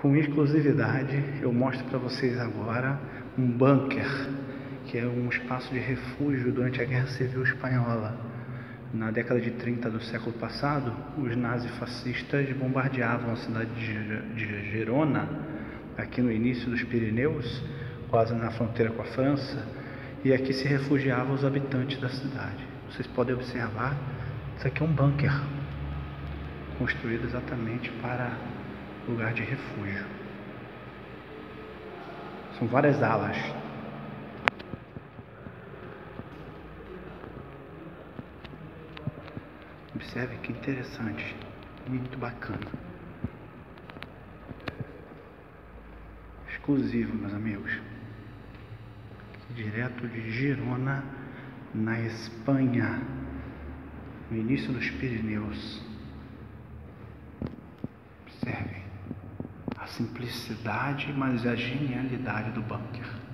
Com exclusividade, eu mostro para vocês agora um bunker, que é um espaço de refúgio durante a Guerra Civil Espanhola. Na década de 30 do século passado, os nazifascistas bombardeavam a cidade de Gerona, aqui no início dos Pirineus, quase na fronteira com a França, e aqui se refugiavam os habitantes da cidade. Vocês podem observar, isso aqui é um bunker, construído exatamente para lugar de refúgio. São várias alas. Observe que interessante, muito bacana. Exclusivo, meus amigos. Direto de Girona, na Espanha, no início dos Pirineus. Observe a simplicidade, mas a genialidade do bunker.